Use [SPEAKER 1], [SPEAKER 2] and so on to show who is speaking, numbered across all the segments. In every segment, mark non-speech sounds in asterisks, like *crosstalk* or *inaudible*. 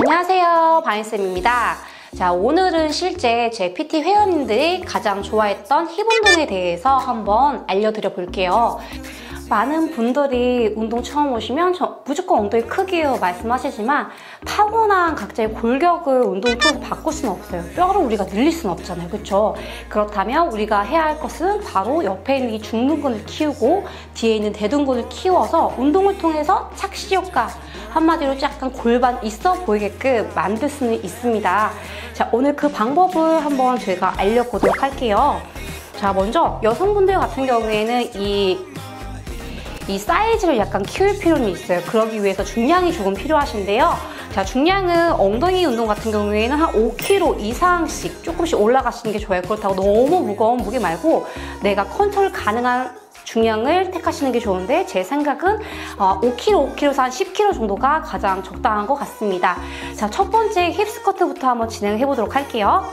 [SPEAKER 1] 안녕하세요. 바인쌤입니다. 자 오늘은 실제 제 PT 회원님들이 가장 좋아했던 힙 운동에 대해서 한번 알려드려 볼게요 많은 분들이 운동 처음 오시면 저 무조건 엉덩이 크기요 말씀하시지만 타고난 각자의 골격을 운동 통해서 바꿀 수는 없어요. 뼈를 우리가 늘릴 수는 없잖아요. 그렇죠? 그렇다면 우리가 해야 할 것은 바로 옆에 있는 이 중둔근을 키우고 뒤에 있는 대둔근을 키워서 운동을 통해서 착시 효과 한마디로 약간 골반 있어 보이게끔 만들 수는 있습니다. 자, 오늘 그 방법을 한번 제가 알려보도록 할게요. 자, 먼저 여성분들 같은 경우에는 이 이 사이즈를 약간 키울 필요는 있어요. 그러기 위해서 중량이 조금 필요하신데요. 자, 중량은 엉덩이 운동 같은 경우에는 한 5kg 이상씩 조금씩 올라가시는 게 좋아요. 그렇다고 너무 무거운 무게 말고 내가 컨트롤 가능한 중량을 택하시는 게 좋은데 제 생각은 5kg, 어, 5kg에서 한 10kg 정도가 가장 적당한 것 같습니다. 자, 첫 번째 힙 스쿼트부터 한번 진행해 보도록 할게요.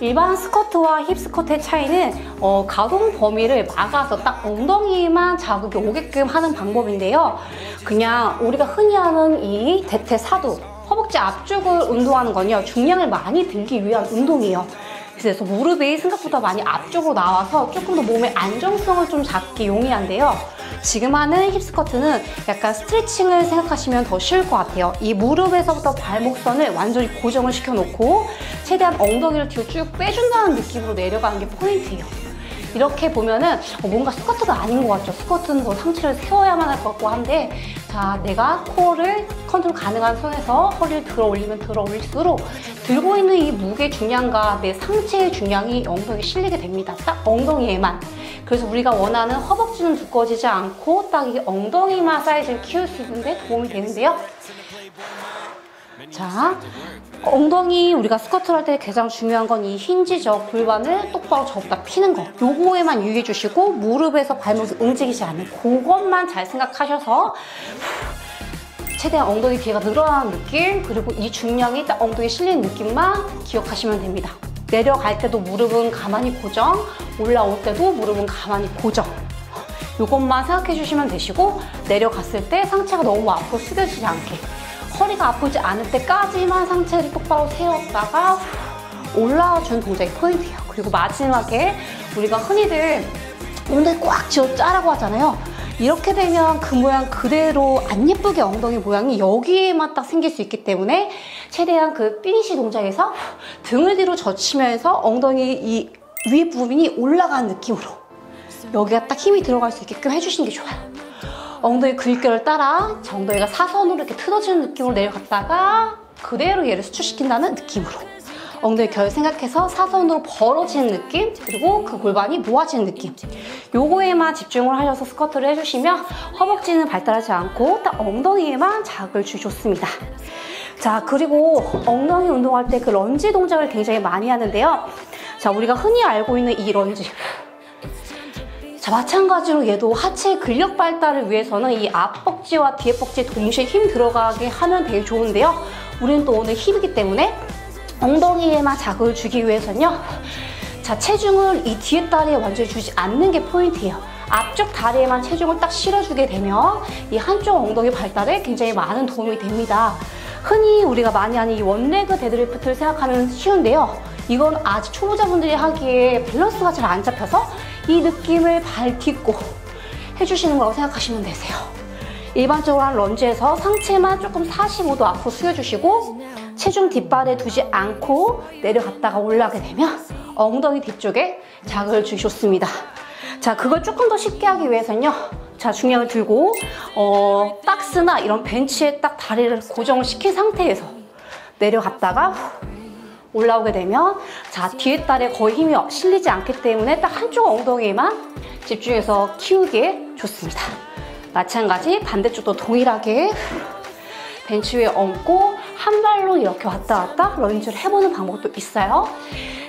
[SPEAKER 1] 일반 스커트와 힙 스커트의 차이는 어, 가동 범위를 막아서 딱 엉덩이만 자극이 오게끔 하는 방법인데요. 그냥 우리가 흔히 하는 이 대퇴 사두, 허벅지 앞쪽을 운동하는 건요. 중량을 많이 들기 위한 운동이에요. 그래서 무릎이 생각보다 많이 앞쪽으로 나와서 조금 더 몸의 안정성을 좀 잡기 용이한데요. 지금 하는 힙스쿼트는 약간 스트레칭을 생각하시면 더 쉬울 것 같아요. 이 무릎에서부터 발목선을 완전히 고정을 시켜놓고 최대한 엉덩이를 뒤로 쭉 빼준다는 느낌으로 내려가는 게 포인트예요. 이렇게 보면은 어, 뭔가 스쿼트가 아닌 것 같죠. 스쿼트는 더 상체를 세워야만 할 것 같고 한데 자 내가 코어를 컨트롤 가능한 선에서 허리를 들어 올리면 들어 올릴수록 들고 있는 이 무게 중량과 내 상체의 중량이 엉덩이에 실리게 됩니다. 딱 엉덩이에만. 그래서 우리가 원하는 허벅지는 두꺼워지지 않고 딱 이 엉덩이만 사이즈를 키울 수 있는데 도움이 되는데요. 자, 엉덩이 우리가 스쿼트를 할 때 가장 중요한 건 이 힌지죠. 골반을 똑바로 접다 피는 거. 요거에만 유의해 주시고 무릎에서 발목이 움직이지 않는 그것만 잘 생각하셔서 최대한 엉덩이 뒤가 늘어나는 느낌 그리고 이 중량이 딱 엉덩이에 실리는 느낌만 기억하시면 됩니다. 내려갈 때도 무릎은 가만히 고정 올라올 때도 무릎은 가만히 고정 이것만 생각해 주시면 되시고 내려갔을 때 상체가 너무 앞으로 숙여지지 않게 허리가 아프지 않을 때까지만 상체를 똑바로 세웠다가 올라준 동작이 포인트예요. 그리고 마지막에 우리가 흔히들 엉덩이 꽉 쥐어 짜라고 하잖아요. 이렇게 되면 그 모양 그대로 안 예쁘게 엉덩이 모양이 여기에만 딱 생길 수 있기 때문에 최대한 그 피니시 동작에서 등을 뒤로 젖히면서 엉덩이 이 위에 부분이 올라가는 느낌으로 여기가 딱 힘이 들어갈 수 있게끔 해주시는 게 좋아요. 엉덩이 근결을 따라 엉덩이가 사선으로 이렇게 틀어지는 느낌으로 내려갔다가 그대로 얘를 수축시킨다는 느낌으로 엉덩이 결 생각해서 사선으로 벌어지는 느낌 그리고 그 골반이 모아지는 느낌. 요거에만 집중을 하셔서 스쿼트를 해주시면 허벅지는 발달하지 않고 딱 엉덩이에만 자극을 주셨습니다. 자 그리고 엉덩이 운동할 때 그 런지 동작을 굉장히 많이 하는데요. 자 우리가 흔히 알고 있는 이 런지. 자, 마찬가지로 얘도 하체 근력 발달을 위해서는 이 앞벅지와 뒤에 벅지 동시에 힘 들어가게 하면 되게 좋은데요. 우리는 또 오늘 힙이기 때문에 엉덩이에만 자극을 주기 위해서는요. 자, 체중을 이 뒤에 다리에 완전히 주지 않는 게 포인트예요. 앞쪽 다리에만 체중을 딱 실어주게 되면 이 한쪽 엉덩이 발달에 굉장히 많은 도움이 됩니다. 흔히 우리가 많이 하는 이 one leg deadlift를 생각하면 쉬운데요. 이건 아직 초보자분들이 하기에 밸런스가 잘 안 잡혀서 이 느낌을 발 딛고 해주시는 거라고 생각하시면 되세요. 일반적으로 한 런지에서 상체만 조금 45도 앞으로 숙여주시고 체중 뒷발에 두지 않고 내려갔다가 올라가게 되면 엉덩이 뒤쪽에 자극을 주셨습니다. 자, 그걸 조금 더 쉽게 하기 위해서는요. 자, 중량을 들고 어, 박스나 이런 벤치에 딱 다리를 고정을 시킨 상태에서 내려갔다가 올라오게 되면 자 뒤에 딸에 거의 힘이 실리지 않기 때문에 딱 한쪽 엉덩이에만 집중해서 키우기에 좋습니다. 마찬가지 반대쪽도 동일하게 벤치 위에 얹고 한 발로 이렇게 왔다 갔다 런지를 해보는 방법도 있어요.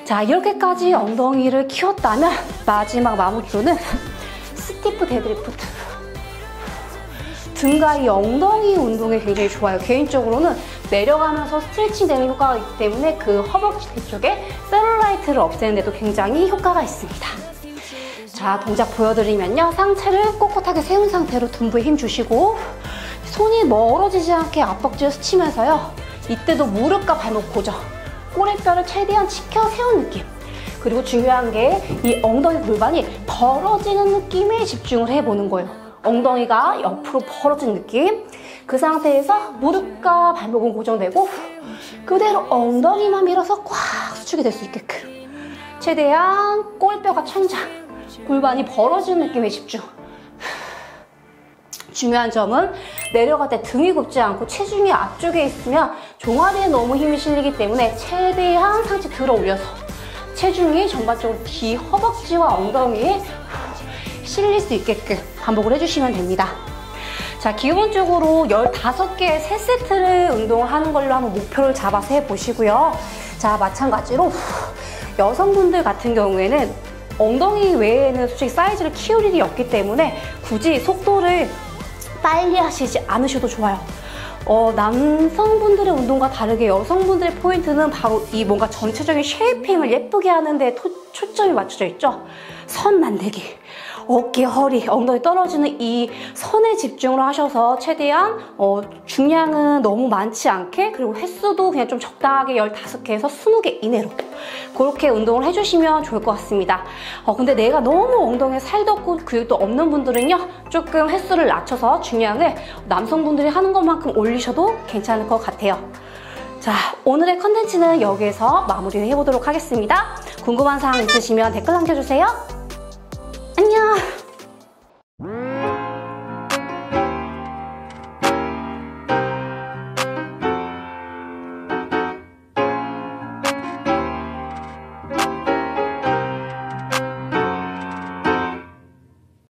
[SPEAKER 1] 자 이렇게까지 엉덩이를 키웠다면 마지막 마무리로는 *laughs* stiff deadlift 등과 이 엉덩이 운동이 굉장히 좋아요. 개인적으로는 내려가면서 스트레칭 되는 효과가 있기 때문에 그 허벅지 뒤쪽에 셀룰라이트를 없애는 데도 굉장히 효과가 있습니다. 자, 동작 보여드리면요. 상체를 꼿꼿하게 세운 상태로 둔부에 힘 주시고 멀어지지 않게 압박지를 스치면서요. 이때도 무릎과 발목 고정. 꼬리뼈를 최대한 치켜 세운 느낌. 그리고 중요한 게 이 엉덩이 골반이 벌어지는 느낌에 집중을 해보는 거예요. 엉덩이가 옆으로 벌어진 느낌. 그 상태에서 무릎과 발목은 고정되고 그대로 엉덩이만 밀어서 꽉 수축이 될 수 있게끔. 최대한 꼬리뼈가 천장, 골반이 벌어지는 느낌에 집중. 중요한 점은 내려갈 때 등이 굽지 않고 체중이 앞쪽에 있으면 종아리에 너무 힘이 실리기 때문에 최대한 상체 들어 올려서 체중이 전반적으로 뒤 허벅지와 엉덩이에 실릴 수 있게끔 반복을 해주시면 됩니다. 자, 기본적으로 15개의 3세트를 운동을 하는 걸로 한번 목표를 잡아서 해보시고요. 자, 마찬가지로 여성분들 같은 경우에는 엉덩이 외에는 솔직히 사이즈를 키울 일이 없기 때문에 굳이 속도를 빨리 하시지 않으셔도 좋아요. 어, 남성분들의 운동과 다르게 여성분들의 포인트는 바로 이 뭔가 전체적인 쉐이핑을 예쁘게 하는 데 토, 초점이 맞춰져 있죠. 선 만들기. 어깨, 허리, 엉덩이 떨어지는 이 선에 집중을 하셔서 최대한 어, 중량은 너무 많지 않게 그리고 횟수도 그냥 좀 적당하게 15개에서 20개 이내로 그렇게 운동을 해주시면 좋을 것 같습니다. 어, 근데 내가 너무 엉덩이에 살도 없고 근육도 없는 분들은요 조금 횟수를 낮춰서 중량을 남성분들이 하는 것만큼 올리셔도 괜찮을 것 같아요. 자, 오늘의 컨텐츠는 여기에서 마무리를 해보도록 하겠습니다. 궁금한 사항 있으시면 댓글 남겨주세요. 안녕!